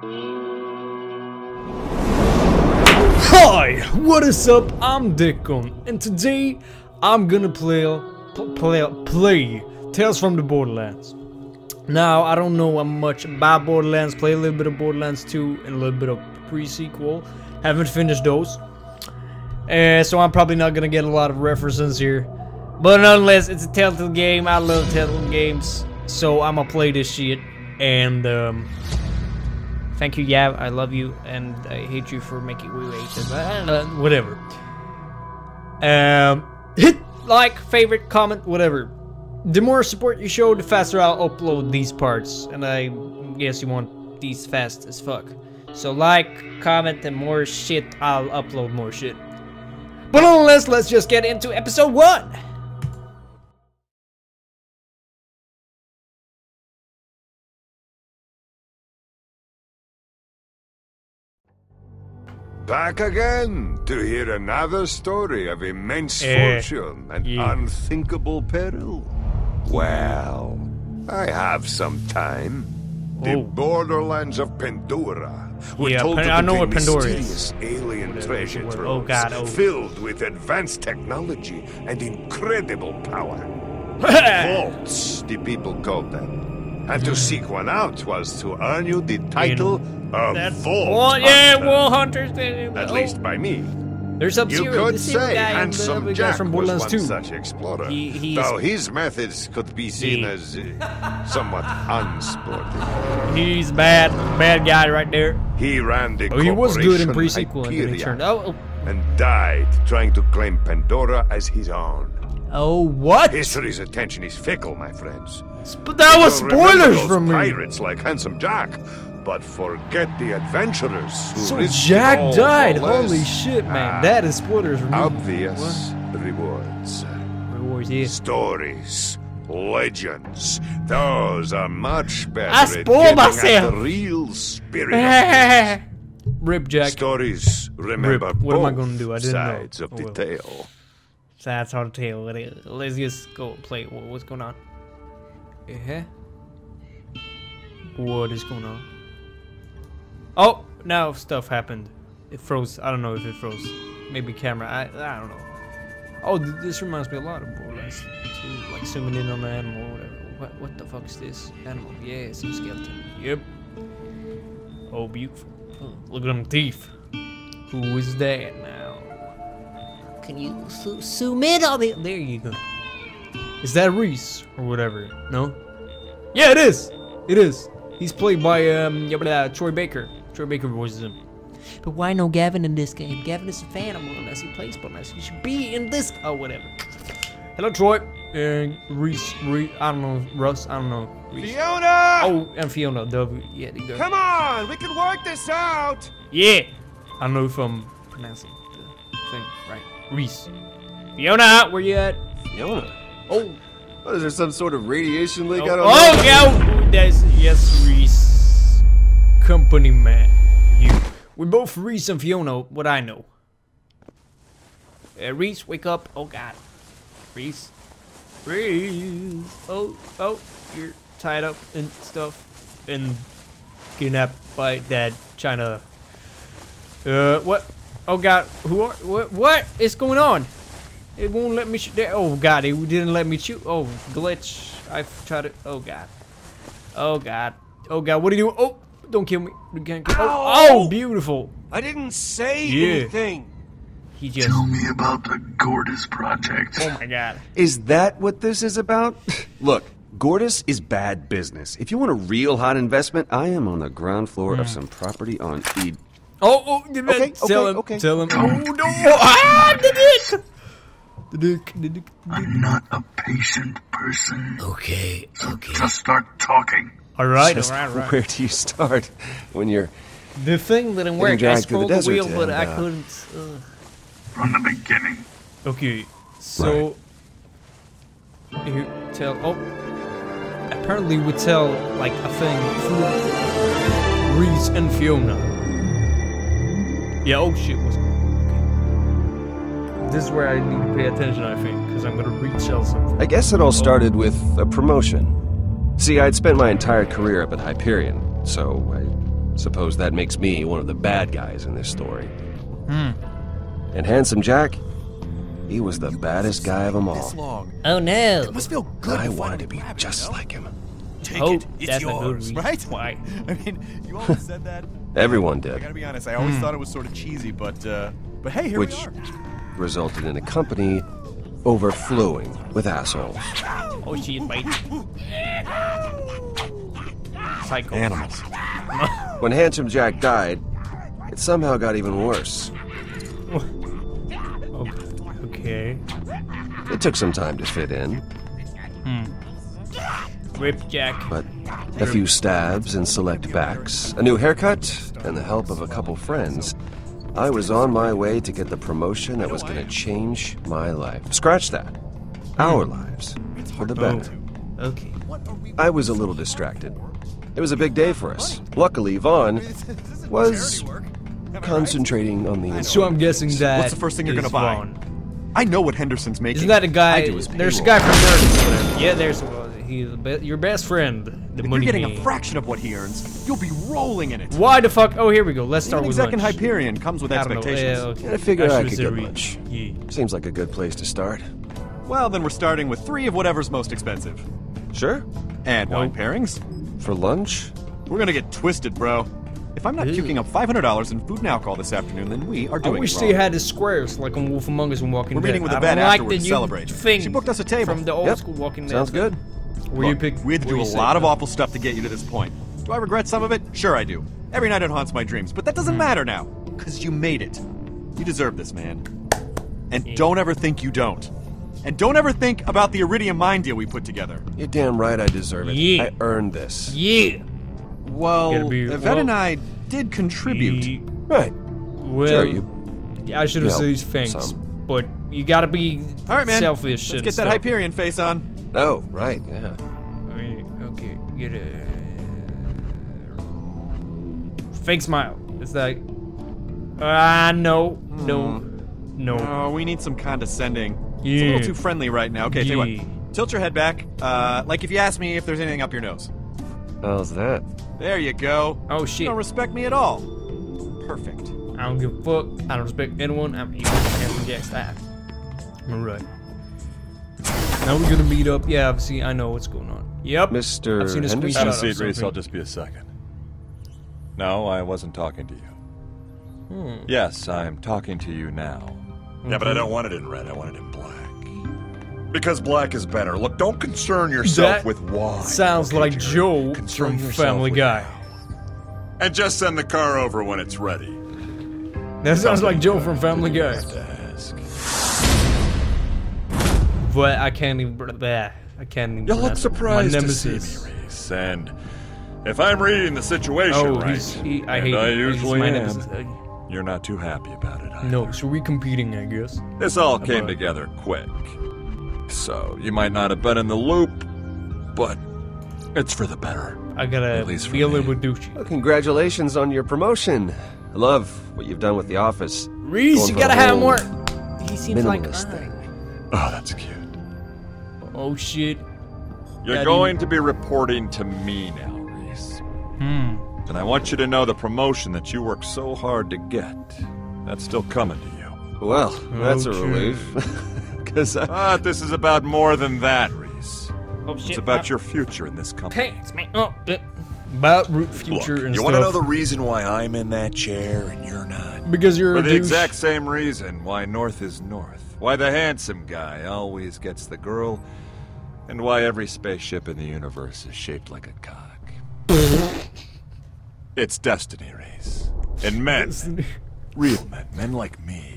Hi, what is up? I'm Dekon, and today I'm gonna play play play Tales from the Borderlands. Now I don't know much about Borderlands. Play a little bit of Borderlands 2 and a little bit of pre-sequel. Haven't finished those, uh, so I'm probably not gonna get a lot of references here. But nonetheless, it's a Telltale game. I love Telltale games, so I'ma play this shit and. Um, Thank you, yeah, I love you, and I hate you for making we wait. Uh, whatever. Um, hit like, favorite, comment, whatever. The more support you show, the faster I'll upload these parts, and I guess you want these fast as fuck. So like, comment, and more shit, I'll upload more shit. But nonetheless, let's just get into episode one. Back again to hear another story of immense Eh, fortune and yeah. unthinkable peril. Well, I have some time. The Oh. borderlands of Pandora were Yeah, told Pan- to I know what Pandora is. alien treasure Oh, troves God, oh. filled with advanced technology and incredible power. Vaults, the people called them. And to seek one out was to earn you the title of Vault Wall, yeah, wall hunters. At oh. least by me. There's Sub You could say guy, and the Handsome guy Jack from was Borderlands one 2. such explorer, He- though his methods could be seen He- as uh, somewhat unsporting. He's bad, bad guy right there. He ran the Oh, he was good in pre-sequel, and then he Hyperion turned. Oh, and died trying to claim Pandora as his own. Oh, what? History's attention is fickle, my friends. But that was spoilers from me. pirates like Handsome Jack, but forget the adventurers who So Jack died. Holy shit, man! Ah, that is spoilers from me. Obvious rewards. Rewards, yeah. Stories, legends, those are much better I spoiled myself. the real spirit. Rip Jack. Stories remember Rip. What am I gonna do? I didn't know. sides of Oh, the well. tale. That's how to tell what it is. Let's just go play. What's going on? Uh-huh. What is going on? Oh, now stuff happened. It froze. I don't know if it froze. Maybe camera. I I don't know. Oh, th- this reminds me a lot of Borderlands Like zooming in on the animal or whatever. What what the fuck is this? Animal. Yeah, some skeleton. Yep. Oh, beautiful. Look at them teeth. Who is that now? Can you zo- zoom in on it? There you go. Is that Rhys or whatever? No. Yeah, it is. It is. He's played by um yeah, but, uh, Troy Baker. Troy Baker voices him. But why no Gavin in this game? Gavin is a fan of mine unless he plays Borderlands. He should be in this. Oh, whatever. Hello, Troy. And Rhys, Rhys. I don't know. Russ. I don't know. Rhys. Fiona! Oh, and Fiona. W. Yeah, they go. Come on, we can work this out! Yeah. I don't know if I'm pronouncing the thing right. Rhys. Fiona, where you at? Fiona? Oh. What, is there some sort of radiation leak? Oh, I don't oh, know. yeah, oh, that's yes, Rhys. Company man, you. We're both Rhys and Fiona. What I know. Uh, Rhys, wake up! Oh God, Rhys, Rhys. Oh, oh, you're tied up and stuff, and kidnapped by that China. Uh, what? Oh God, who are? What? What is going on? It won't let me shoot. there- Oh god, it didn't let me shoot. Oh, glitch. I've tried to. Oh god. Oh god. Oh god, what are you doing? Oh, don't kill me. You can't kill. Oh, Ow! oh, beautiful. I didn't say Yeah. anything. He just. Tell me about the Gortys project. Oh my god. Is that what this is about? Look, Gortys is bad business. If you want a real hot investment, I am on the ground floor of hmm. some property on Ed. Oh, oh, the Okay, tell him. okay. Tell him. Oh no! Ah, the dick. The dick. The dick. I'm not a patient person. Okay. Okay. Just start talking. All right. Just all right. All right. where do you start when you're The thing that didn't work. I dragged through the scrolled the, desert wheel, but and, I uh, couldn't. Uh. From the beginning. Okay, so you tell. Oh, apparently we tell like a thing through Rhys and Fiona. Yeah. Oh shit. What's going on? Okay. This is where I need to pay attention. I think because I'm gonna retell something. I guess it all started with a promotion. See, I'd spent my entire career up at Hyperion, so I Suppose that makes me one of the bad guys in this story. Hmm. And Handsome Jack, he was the baddest guy of them all. This long. Oh no. It Must feel good. I to wanted finally to be grab it, just no? like him. Take Oh, it. It's that's a good yours, reason. right? Why? I mean, you always said that. Everyone did. I did, gotta be honest. I always thought it was sort of cheesy, but uh, but hey, here which we are. resulted in a company overflowing with assholes. Oh shit, mate. Psycho. Animals. When Handsome Jack died, it somehow got even worse. Okay. It took some time to fit in, Rip Jack. but a few stabs and select backs, a new haircut, and the help of a couple friends, I was on my way to get the promotion that was going to change my life. Scratch that. Our lives. For the better. Okay. I was a little distracted. It was a big day for us. Luckily, Vaughn was concentrating on the. So I'm guessing that. What's the first thing you're gonna buy? Vaughn. I know what Henderson's making. Isn't that a guy? I do his There's a guy from Nerds. Yeah, there's. Well, he's the be- your best friend. The If money you're getting man. a fraction of what he earns, you'll be rolling in it. Why the fuck? Oh, here we go. Let's start Even with exec in lunch. Hyperion comes with I don't know. expectations. Yeah, okay. I figured I should could get re- lunch. Yeah. Seems like a good place to start. Well, then we're starting with three of whatever's most expensive. Sure. And wine oh. pairings. For lunch? We're gonna get twisted, bro. If I'm not puking up $500 in food and alcohol this afternoon, then we are doing I doing wish it they wrong. had the squares like on Wolf Among Us and Walking We're Dead. meeting with I the vet don't like afterwards to celebrate. She booked us a table. from the old Yep. school Walking Dead. Sounds good. Where you pick? we had to do a lot of awful stuff to get you to this point. Do I regret some of it? Sure I do. Every night it haunts my dreams, but that doesn't Hmm. matter now, because you made it. You deserve this, man. And don't ever think you don't. And don't ever think about the Iridium mine deal we put together. You're damn right I deserve it. Yeah. I earned this. Yeah. Well, Gotta be- Yvette well- and I did contribute. Ye- Right. Well, Sure, you. I should have you know, said thanks, some. but you gotta be All right, man. selfish. Let's and get that stuff. Hyperion face on. Oh, right, yeah. I okay, get a fake smile. It's like, ah, no, no, no. Oh, we need some condescending. It's a little too friendly right now. Okay, tell you what. Tilt your head back. Uh, like if you ask me if there's anything up your nose. How's that? There you go. Oh You don't respect me at all. Perfect. I don't give a fuck. I don't respect anyone. I'm even Captain Jack style. All right. Now we're gonna meet up. Yeah, see, I know what's going on. Yep. Mr. I've seen a Henderson? screenshot Have a seat, Rhys. I'll just be a second. No, I wasn't talking to you. Hmm. Yes, I'm talking to you now. Yeah, but I don't want it in red. I want it in black. Because black is better. Look, don't concern yourself That with why. Sounds okay, like Joe Concern from Family Guy. now. And just send the car over when it's ready. That sounds like Joe from Family Guy. Have. But I can't even. Blah, I can't even. You look pronounce it. surprised My to see nemesis. me, Rhys. And if I'm reading the situation Oh, right, he's. He, I and hate I him. He's usually am. You're not too happy about it. either. No, so we competing, I guess. This all came about- together quick. So, you might not have been in the loop, but it's for the better. I gotta At least for be a little me. bit douchey. Well, congratulations on your promotion. I love what you've done with the office. Rhys, Going you for gotta have more. He seems like. Minimalist uh, thing. Oh, that's cute. Oh shit. You're Daddy. going to be reporting to me now, Rhys. Hmm. And I want you to know the promotion that you worked so hard to get. That's still coming to you. Well, that's a relief. Because I. But this is about more than that, Rhys. Oh shit. It's about your future in this company. Pants, man. Oh, uh, about root future Look, and you stuff. want to know the reason why I'm in that chair and you're not? because you're For a the douche. exact same reason why North is North. Why the handsome guy always gets the girl. And why every spaceship in the universe is shaped like a cock. it's destiny, Race. And men, real men, men like me,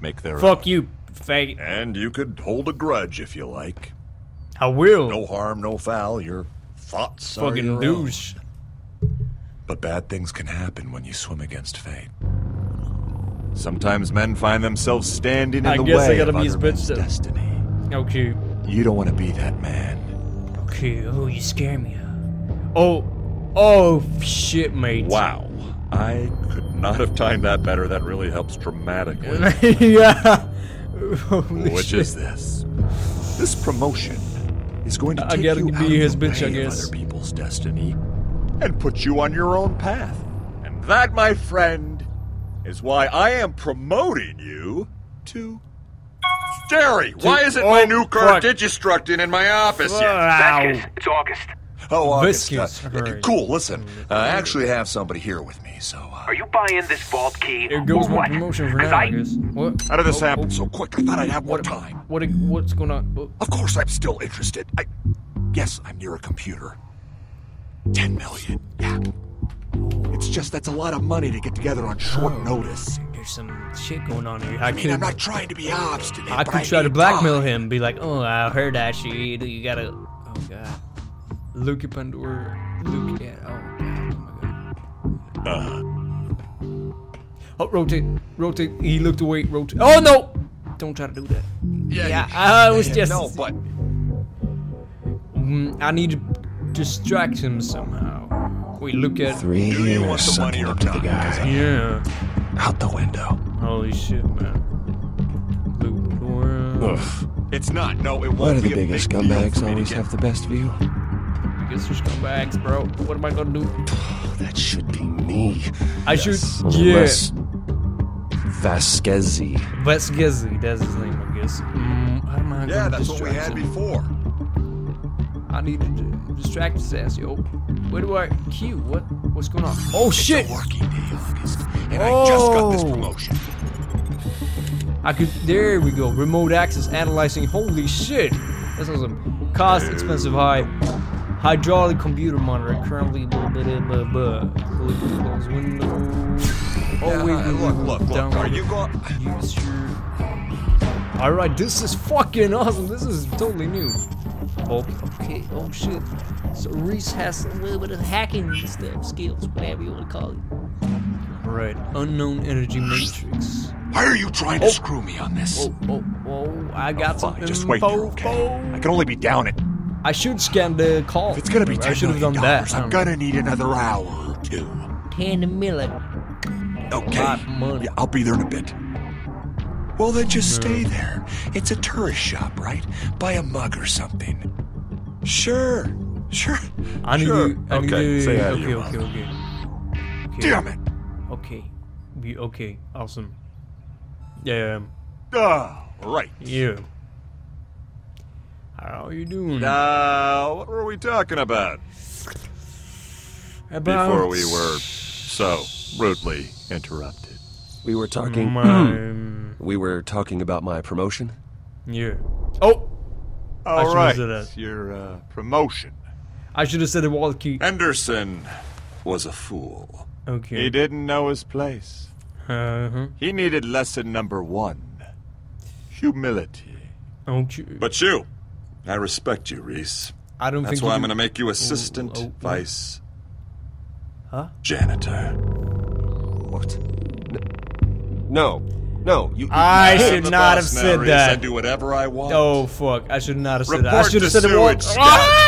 make their Fuck own. you, faggot. And you could hold a grudge if you like. I will. No harm, no foul. Your thoughts are Fucking your own. douche. But bad things can happen when you swim against fate. Sometimes men find themselves standing in I the way gotta of other men's destiny. Okay. You don't want to be that man. Okay. Oh, you scare me. Oh. Oh shit, mate. Wow. I could not have timed that better. That really helps dramatically. yeah. Holy Which shit. is this? This promotion is going to I take gotta you be out of his the bitch, I way of guess. other people's destiny and put you on your own path. And that, my friend, is why I am promoting you to. Gary, why isn't my oh, new car fuck. digistructed in my office yet? Wow. It's August. Oh, August. Viscous. uh, cool, listen. uh, I actually have somebody here with me, so. Uh, Are you buying this vault key? Here goes or my what? promotion for 'Cause now, I- I guess. What? how did this Oh, happen oh, so quick? I thought I'd have more What? time. What? What's going on? Oh, Of course, I'm still interested. I. Yes, I'm near a computer. 10 million. Yeah. It's just that's a lot of money to get together on short Oh. notice. There's some shit going on here. I I mean, could. I'm not trying to be obstinate. I could try to blackmail time. him. Be like, oh, I heard that shit. You gotta. Oh god. Luke Pandora. Luke. Yeah. Oh god. Oh my god. Uh, Oh, rotate, rotate. He looked away. Rotate. Oh no! Don't try to do that. Yeah, Yeah. I was just. No, but Mm, I need to distract him somehow. We look at. Three Do you want years the money or up to the not? guy. Yeah. Out the window. Holy shit, man. Luke Pandora. Ugh. it's not. No, it won't Why do the biggest big scumbags for me to always have the best view? Because they're scumbags, bro. What am I gonna do? That should be me. I should. Yes. Yeah. Less Vasquezi. Vesgezi, that's his name, I guess. Mm, how am I Yeah, gonna that's what we had him? before. I need to distract his ass, yo. Where do I Q? What? What's going on? Oh shit! It's a working day, August, and I just got this Oh. promotion. I could. There we go. Remote access analyzing. Holy shit! That's a Cost expensive high. Hydraulic computer monitor currently. Blah, blah, blah, blah, blah. Close window. Oh Yeah, wait, uh, look, look, look. download Are you going? Use your. Alright, this is fucking awesome. This is totally new. Oh, okay. Oh shit. So Rhys has a little bit of hacking stuff, skills, whatever you want to call it. Alright, unknown energy matrix. Why are you trying to oh. screw me on this? Oh, oh, oh, oh I got oh, some Fine, just wait here, info. okay? I can only be down at. I should scan the call. If it's gonna be I ten should have million done that. dollars, I'm gonna need another hour or two. Ten million. Okay. money. Yeah, I'll be there in a bit. Well, then just stay mm. there. It's a tourist shop, right? Buy a mug or something. Sure. Sure. I need sure. to. I need okay. to. Say hi okay, okay, okay, okay. Damn it. Okay. Be okay. Awesome. Yeah. Oh, right. Yeah. How are you doing? Now, what were we talking about About before we were so rudely interrupted? We were talking. my we were talking about my promotion. yeah. Oh, All should've right. said that. Your uh, promotion. I should have said the wall key. Henderson was a fool. Okay. He didn't know his place. Uh huh. He needed lesson number one humility. Okay. But you, I respect you, Rhys. I don't That's think. why I'm do- going to make you assistant oh, oh. vice Huh? janitor. What? No. No. You. I I'm should the not have boss now, said Rhys. I that. do whatever I want. Oh fuck! I should not have said Report that. I should to have said the wall. sewage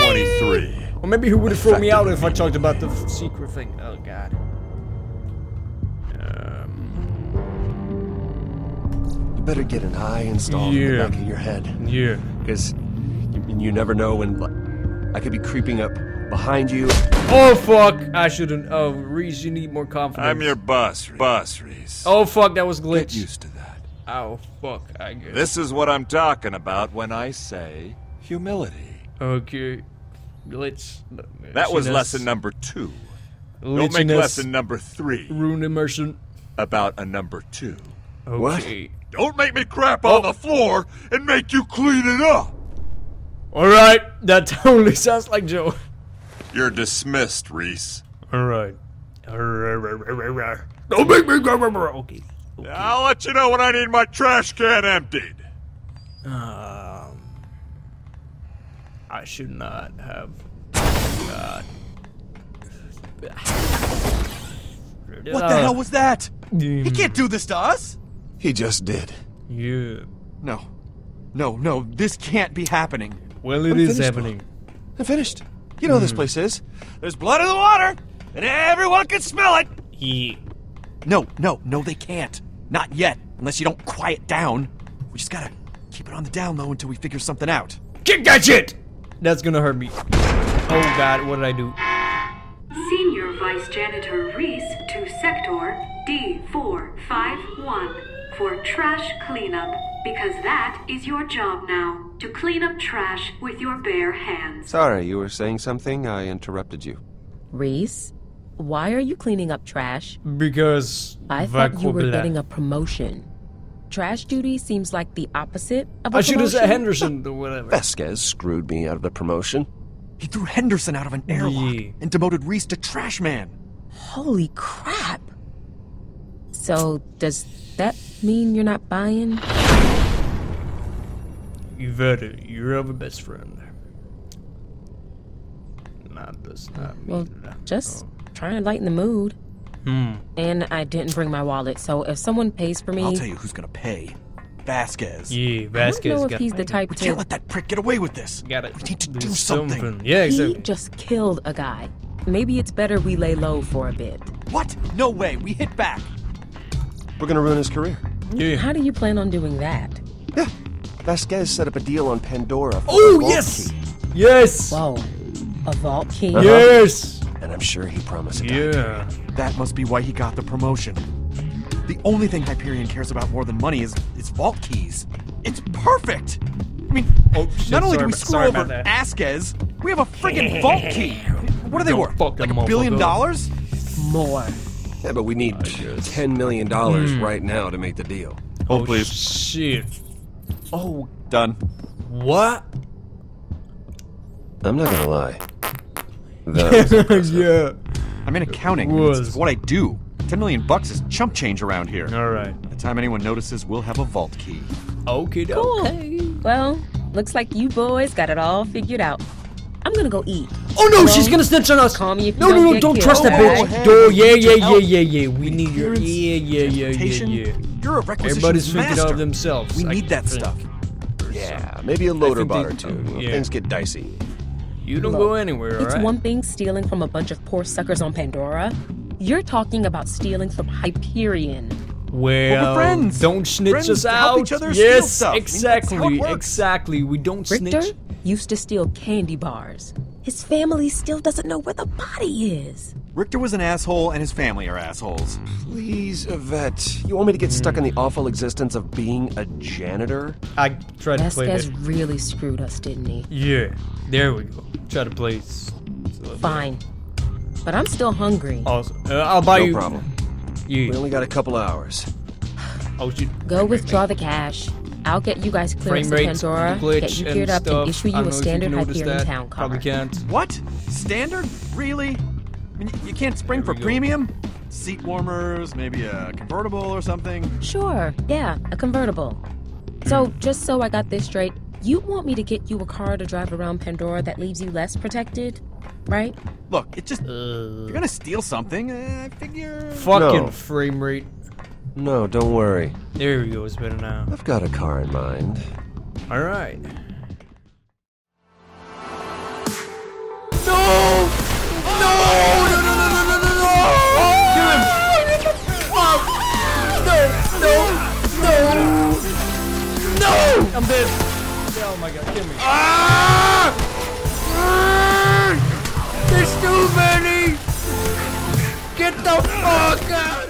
23. Or maybe he would have thrown me out if I talked about the secret thing. Oh god. Um, You better get an eye installed in the back of your head, yeah. because you, you never know when I could be creeping up behind you. Oh fuck! I shouldn't. Oh, Rhys, you need more confidence. I'm your boss, Rhys. boss, Rhys. Oh fuck! That was glitch. Get used to that. Oh fuck! I guess. This is what I'm talking about when I say humility. Okay. Glitch. That was lesson number two. Don't make lesson number three Rune immersion. About a number two. Okay. Don't make me crap on Oh. the floor and make you clean it up. All right. That totally sounds like Joe. You're dismissed, Rhys. All right. Don't make me go. Okay. I'll let you know when I need my trash can emptied. Um, I should not have. God. What the hell was that? He He can't do this to us! He just did. Yeah. No. No, no, this can't be happening. Well, it I'm is finished, happening. I'm finished. You know Hmm. this place is. There's blood in the water, and everyone can smell it! Yeah. No, no, no, they can't. Not yet, unless you don't quiet down. We just gotta keep it on the down low until we figure something out. Kick that shit! That's gonna hurt me. Oh god, what did I do? Senior Vice Janitor Rhys to to Sector D451 for trash cleanup, because that is your job now. To clean up trash with your bare hands. Sorry, you were saying something? I interrupted you. Rhys, why are you cleaning up trash? Because I thought you were vocabulary. getting a promotion. Trash duty seems like the opposite of a I should have said. Henderson or whatever. Vasquez screwed me out of the promotion. He threw Henderson out of an airlock Yeah. and demoted Rhys to trash man. Holy crap. So, does that mean you're not buying? You better. You're a best friend. That does not mean Well, that. just trying to lighten the mood. Hmm. And I didn't bring my wallet, so if someone pays for me, I'll tell you who's gonna pay. Vasquez. Yeah, Vasquez. I don't Vasquez know if he's the type We to. can't let that prick get away with this. gotta We need to do do something. something. Yeah, He just killed a guy. Maybe it's better we lay low for a bit. What? No way. We hit back. We're gonna ruin his career. Yeah. How do you plan on doing that? Yeah. Vasquez set up a deal on Pandora Oh yes, key, yes, Whoa, a vault key? Uh-huh. yes. and I'm sure he promised it. Yeah. That must be why he got the promotion. The only thing Hyperion cares about more than money is is vault keys. It's perfect. I mean, Oh, shit, not only sorry do we screw over about that. Vasquez, we have a friggin' vault key. What are they worth? Like a billion motherfucker. dollars? More. Yeah, but we need ten million dollars hmm. right now to make the deal. Oh, oh shit. Oh, done. What? I'm not gonna lie. That was impressive. yeah. I'm in accounting. Was. It's what I do. Ten million bucks is chump change around here. All right. By the time anyone notices, we'll have a vault key. Okay. Cool. Okay. Well, looks like you boys got it all figured out. I'm gonna go eat. Oh no, Well, she's gonna snitch on us. call me if you no, no, no! Don't killed, trust that alright? bitch. Go Oh yeah, yeah, yeah, yeah, yeah. We need your Appearance, yeah, yeah, yeah, yeah, Temptation? yeah. You're a requisitions Everybody's thinking master. of themselves. We I need that think. stuff. Yeah, maybe a loader think bot they- or two. oh, yeah. Things get dicey. You don't Look, go anywhere, It's alright? one thing stealing from a bunch of poor suckers on Pandora. You're talking about stealing from Hyperion. Well, friends. don't snitch Friends us to help out. each other steal yes, stuff. I mean, that's how it exactly, exactly. We don't Richter snitch. Used to steal candy bars. His family still doesn't know where the body is. Richter was an asshole, and his family are assholes. Please, Yvette. You want me to get stuck in the awful existence of being a janitor? I tried to play Vasquez that. really screwed us, didn't he? Yeah, there we go. Try to play. s- s- Fine. But I'm still hungry. Awesome. Uh, I'll buy no you. No problem. We only got a couple hours. Oh, shoot. Go withdraw the cash. I'll get you guys clearance Frame to rates, Pandora, glitch, get you and cleared up, stuff. and issue you a standard can notice Hyperion that. town car. Probably can't. What? Standard? Really? I mean, you can't spring for go. premium? Seat warmers, maybe a convertible or something? Sure, yeah, a convertible. So, just so I got this straight, you want me to get you a car to drive around Pandora that leaves you less protected, right? Look, it just. you're gonna steal something, uh, I figure. Fucking No. frame rate. No, don't worry. There we go, it's better now. I've got a car in mind. Alright. No! No! No, no, no, no, no, no, no! Kill him! Oh! No! No! No! No! I'm dead. Oh my god, kill me. Ah! There's too many! Get the fuck out!